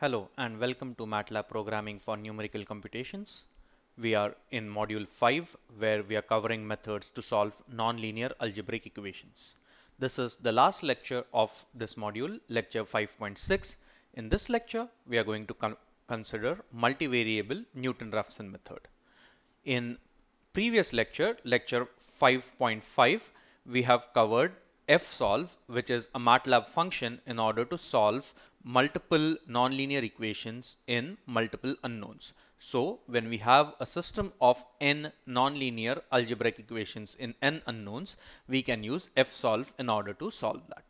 Hello and welcome to MATLAB Programming for Numerical Computations. We are in module 5 where we are covering methods to solve nonlinear algebraic equations. This is the last lecture of this module, lecture 5.6. In this lecture, we are going to con consider multivariable Newton-Raphson method. In previous lecture, lecture 5.5, we have covered fsolve, which is a MATLAB function in order to solve multiple nonlinear equations in multiple unknowns. So when we have a system of n nonlinear algebraic equations in n unknowns, we can use fsolve in order to solve that.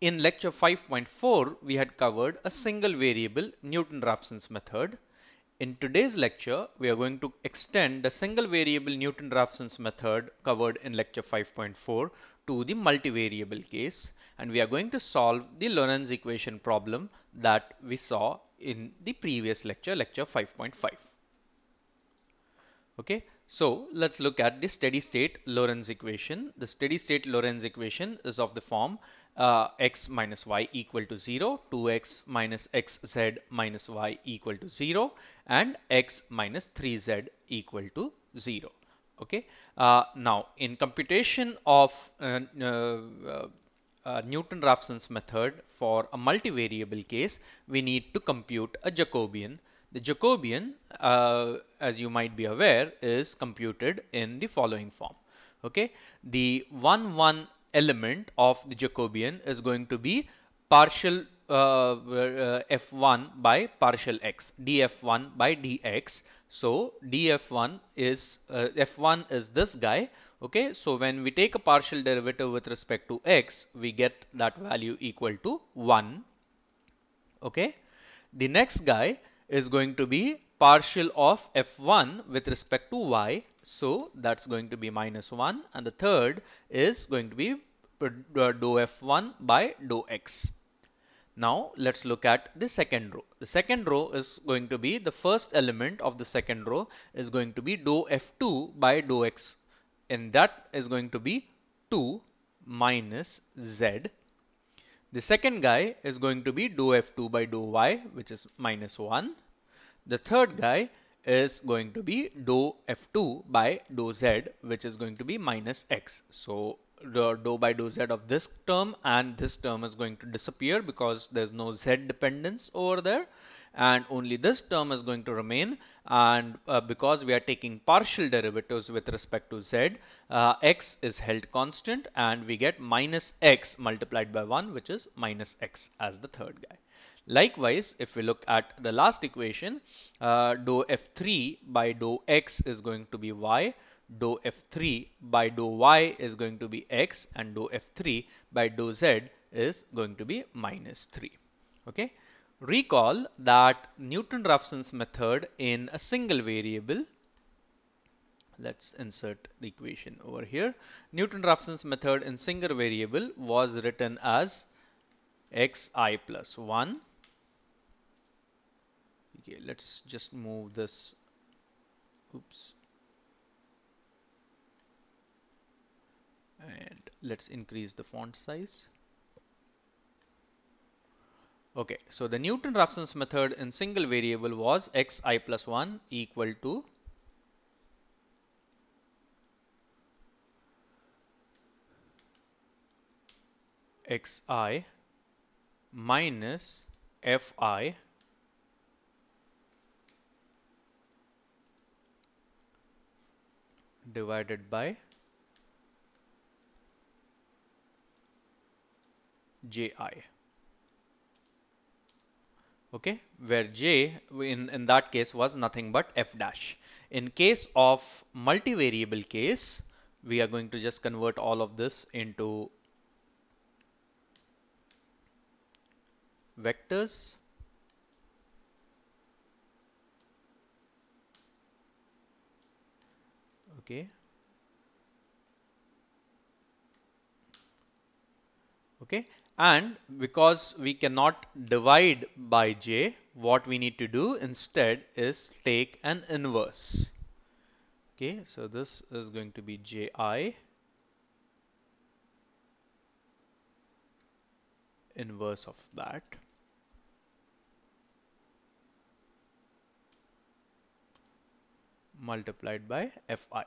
In lecture 5.4, we had covered a single variable Newton-Raphson's method. In today's lecture, we are going to extend the single variable Newton-Raphson's method covered in lecture 5.4 to the multivariable case and we are going to solve the Lorenz equation problem that we saw in the previous lecture, lecture 5.5. Okay, so let's look at the steady state Lorenz equation. The steady state Lorenz equation is of the form uh, x minus y equal to 0, 2x minus xz minus y equal to 0 and x minus 3z equal to 0 okay uh, now in computation of uh, uh, uh Newton-Raphson's method for a multivariable case we need to compute a Jacobian. The Jacobian uh, as you might be aware is computed in the following form. Okay? The 1 1 element of the Jacobian is going to be partial uh, f1 by partial x df1 by dx so df1 is uh, f1 is this guy. Okay, so when we take a partial derivative with respect to x, we get that value equal to 1. Okay, the next guy is going to be partial of f1 with respect to y. So that's going to be minus 1 and the third is going to be uh, dou f1 by dou x. Now let's look at the second row. The second row is going to be the first element of the second row is going to be dou f2 by dou x and that is going to be 2 minus z. The second guy is going to be dou f2 by dou y which is minus 1. The third guy is going to be dou f2 by dou z which is going to be minus x. So the dou by dou z of this term and this term is going to disappear because there's no z dependence over there and only this term is going to remain and uh, because we are taking partial derivatives with respect to z uh, x is held constant and we get minus x multiplied by 1 which is minus x as the third guy likewise if we look at the last equation uh, dou f3 by dou x is going to be y dou f3 by dou y is going to be x and dou f3 by dou z is going to be minus 3. Okay. Recall that Newton-Raphson's method in a single variable let's insert the equation over here. Newton-Raphson's method in single variable was written as xi plus 1. Okay, let's just move this. Oops. and let's increase the font size. Okay, so the Newton-Raphson's method in single variable was xi plus 1 equal to xi minus fi divided by ji okay where j in in that case was nothing but f dash. In case of multivariable case we are going to just convert all of this into vectors. Okay okay? And because we cannot divide by j what we need to do instead is take an inverse. Okay? So this is going to be ji inverse of that. Multiplied by fi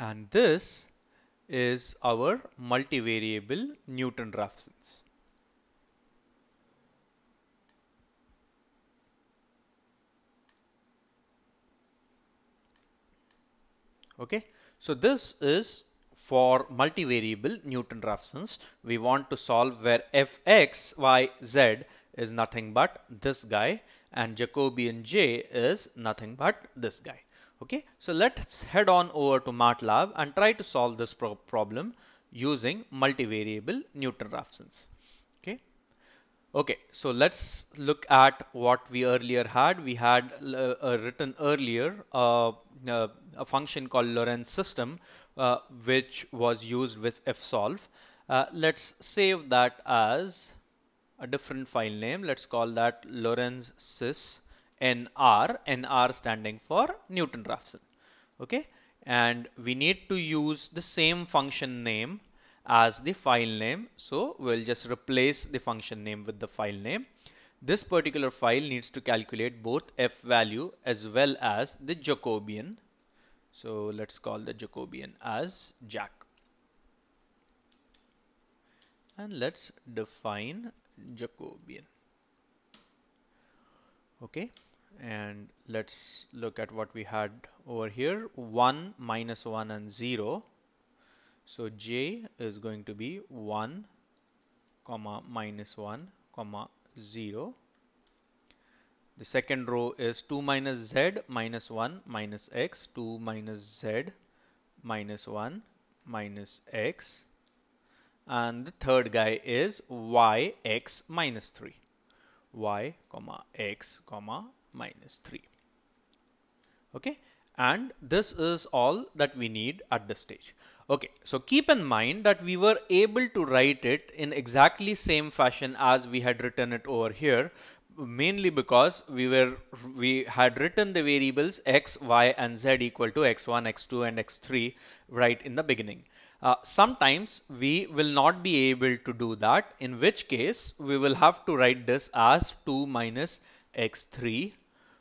And this is our multivariable Newton-Raphson's. Okay, so this is for multivariable Newton-Raphson's. We want to solve where fx, y, z is nothing but this guy and Jacobian j is nothing but this guy. Okay, so let's head on over to MATLAB and try to solve this pro problem using multivariable Newton-Raphson's. Okay. Okay, so let's look at what we earlier had. We had uh, uh, written earlier uh, uh, a function called Lorenz system, uh, which was used with fsolve. Uh, let's save that as a different file name. Let's call that Lorenz sys nr, nr standing for Newton-Raphson. Okay, and we need to use the same function name as the file name. So we'll just replace the function name with the file name. This particular file needs to calculate both f value as well as the Jacobian. So let's call the Jacobian as Jack. And let's define Jacobian. Okay, and let's look at what we had over here. 1 minus 1 and 0 so j is going to be 1 comma minus 1 comma 0. The second row is 2 minus z minus 1 minus x 2 minus z minus 1 minus x. And the third guy is y x minus 3 y comma x comma minus 3 okay? And this is all that we need at this stage. Okay, so keep in mind that we were able to write it in exactly same fashion as we had written it over here mainly because we were we had written the variables x, y and z equal to x1, x2 and x3 right in the beginning. Uh, sometimes we will not be able to do that in which case we will have to write this as 2 minus x3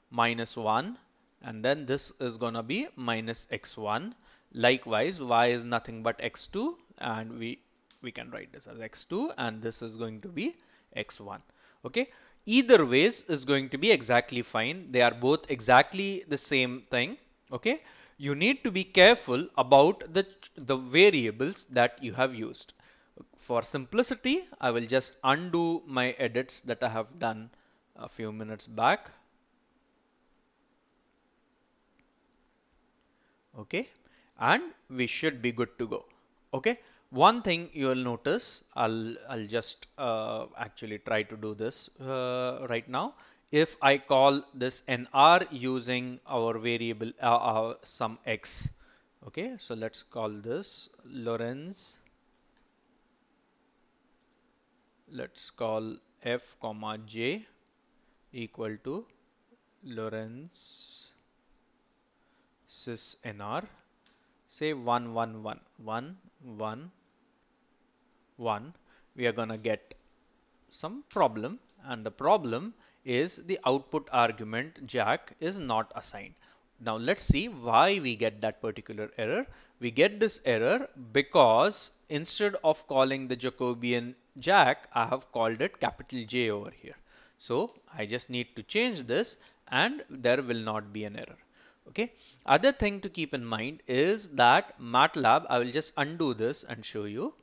minus 1 and then this is gonna be minus x1 Likewise, y is nothing but x2 and we, we can write this as x2 and this is going to be x1. Okay. Either ways is going to be exactly fine. They are both exactly the same thing. Okay. You need to be careful about the, the variables that you have used. For simplicity, I will just undo my edits that I have done a few minutes back. Okay and we should be good to go. Okay. One thing you will notice, I'll, I'll just uh, actually try to do this uh, right now. If I call this nr using our variable uh, uh, some x, okay, so let's call this Lorenz. Let's call f comma j equal to Lorenz sys nr say 1 1 1 1 1 1 we are gonna get some problem and the problem is the output argument jack is not assigned. Now let's see why we get that particular error. We get this error because instead of calling the Jacobian jack I have called it capital J over here. So I just need to change this and there will not be an error Okay. Other thing to keep in mind is that MATLAB, I will just undo this and show you.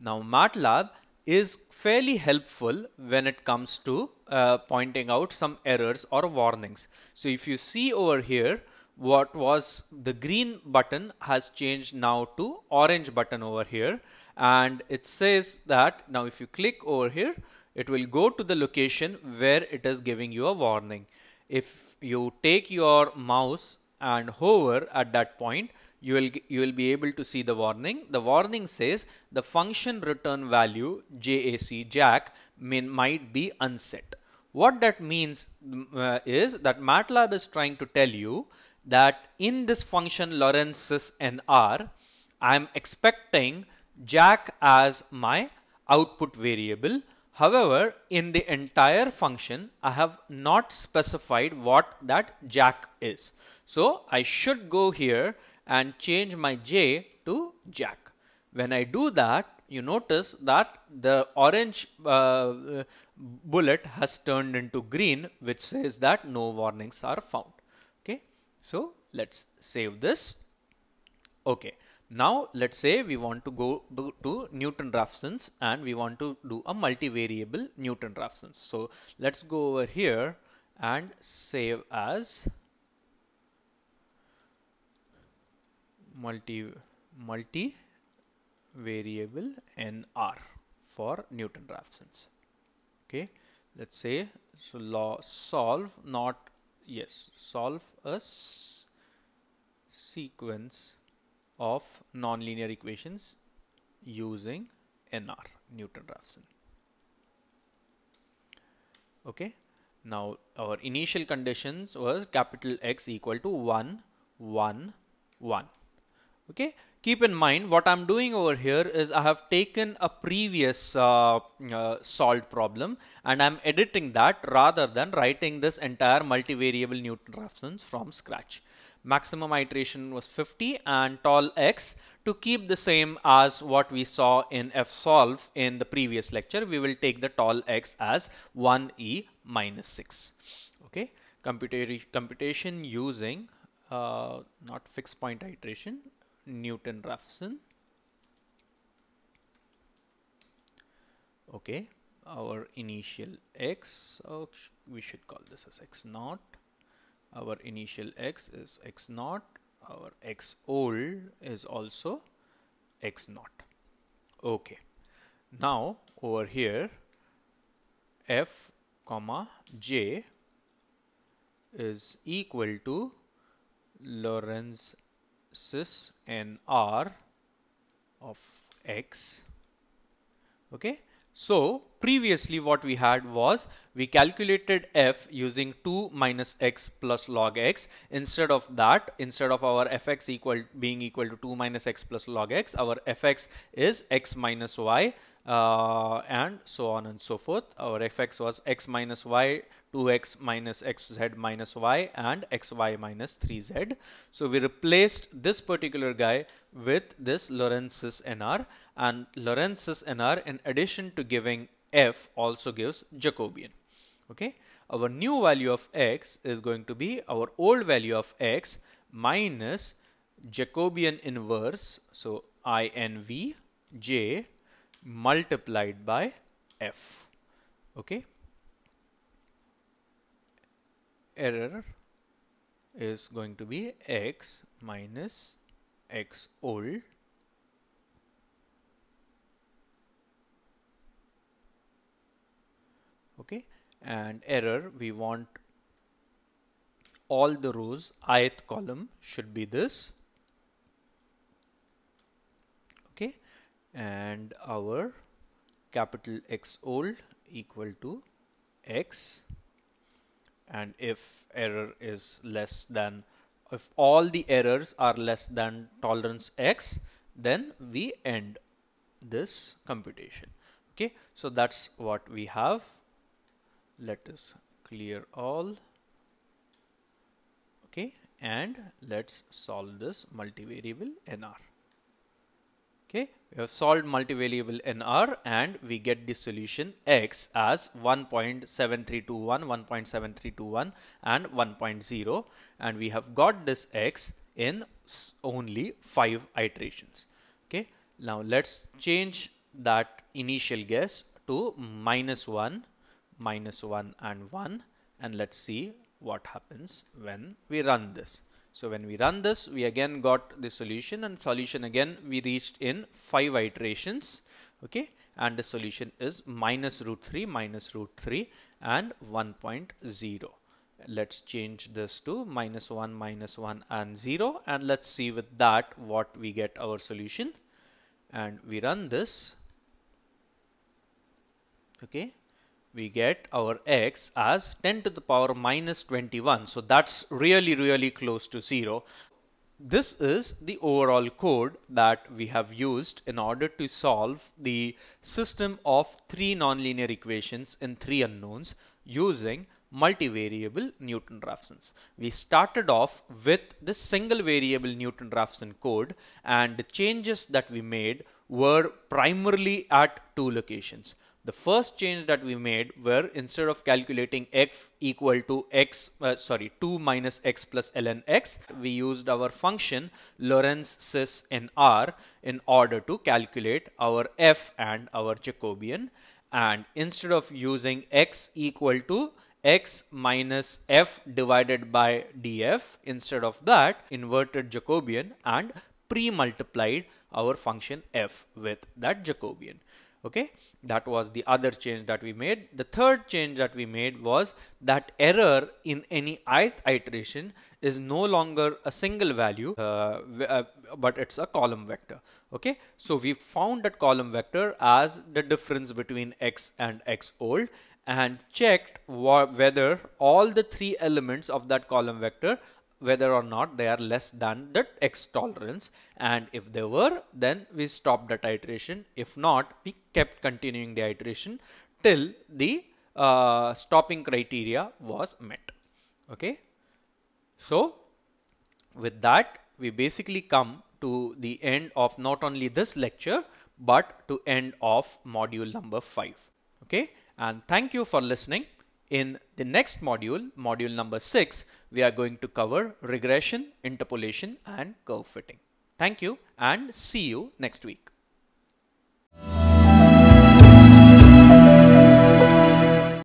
Now MATLAB is fairly helpful when it comes to uh, pointing out some errors or warnings. So if you see over here, what was the green button has changed now to orange button over here and it says that now if you click over here it will go to the location where it is giving you a warning if you take your mouse and hover at that point you will you will be able to see the warning. The warning says the function return value jac jack min, might be unset. What that means uh, is that matlab is trying to tell you that in this function Lorenz nr i'm expecting jack as my output variable. However, in the entire function, I have not specified what that jack is. So I should go here and change my j to jack. When I do that, you notice that the orange uh, bullet has turned into green, which says that no warnings are found. Okay, so let's save this. Okay, now let's say we want to go to Newton-Raphson's and we want to do a multivariable Newton-Raphson's. So let's go over here and save as multi multi variable nr for Newton-Raphson's. Okay, let's say so law solve not yes solve a sequence of nonlinear equations using NR, Newton-Raphson. Okay, now our initial conditions was capital X equal to 1, 1, 1. Okay, keep in mind what I'm doing over here is I have taken a previous uh, uh, solved problem and I'm editing that rather than writing this entire multivariable Newton-Raphson from scratch. Maximum iteration was 50 and tall x to keep the same as what we saw in fsolve in the previous lecture. We will take the tall x as 1e minus 6 okay? Computation using uh, not fixed point iteration Newton-Raphson okay our initial x oh, we should call this as x naught. Our initial x is x naught. Our x old is also x naught. Okay now over here f comma j is equal to Lorenz's nr of x okay so previously what we had was we calculated f using 2 minus x plus log x. Instead of that, instead of our fx equal being equal to 2 minus x plus log x, our fx is x minus y uh, and so on and so forth. Our fx was x minus y 2x minus xz minus y and xy minus 3z. So we replaced this particular guy with this Lorenz's NR and Lorenz's NR in addition to giving f also gives Jacobian. Okay, our new value of x is going to be our old value of x minus Jacobian inverse so inv j multiplied by f. Okay? Error is going to be x minus x old okay? And error we want all the rows ith column should be this okay and our capital X old equal to X. And if error is less than if all the errors are less than tolerance x then we end this computation. Okay so that's what we have. Let us clear all. Okay and let's solve this multivariable nr Okay, we have solved multivariable nr and we get the solution x as 1.7321, 1.7321 and 1.0 and we have got this x in only 5 iterations. Okay, now let's change that initial guess to minus 1, minus 1 and 1 and let's see what happens when we run this. So when we run this, we again got the solution and solution again we reached in five iterations. Okay. And the solution is minus root 3 minus root 3 and 1.0. Let's change this to minus 1 minus 1 and 0 and let's see with that what we get our solution and we run this okay we get our x as 10 to the power minus 21. So that's really, really close to 0. this is the overall code that we have used in order to solve the system of three nonlinear equations in three unknowns using multivariable Newton-Raphsons. We started off with the single variable Newton-Raphson code and the changes that we made were primarily at two locations. The first change that we made were instead of calculating f equal to x, uh, sorry, 2 minus x plus ln x, we used our function Lorenz in R in order to calculate our f and our Jacobian. And instead of using x equal to x minus f divided by df, instead of that, inverted Jacobian and pre-multiplied our function f with that Jacobian okay? That was the other change that we made. The third change that we made was that error in any ith iteration is no longer a single value uh, uh, but it's a column vector. Okay? So we found that column vector as the difference between x and x old and checked whether all the three elements of that column vector whether or not they are less than that x tolerance. And if they were then we stopped that iteration. If not we kept continuing the iteration till the uh, stopping criteria was met. Okay? So with that we basically come to the end of not only this lecture but to end of module number 5 okay? And thank you for listening. In the next module, module number 6, we are going to cover regression, interpolation and curve fitting. Thank you and see you next week.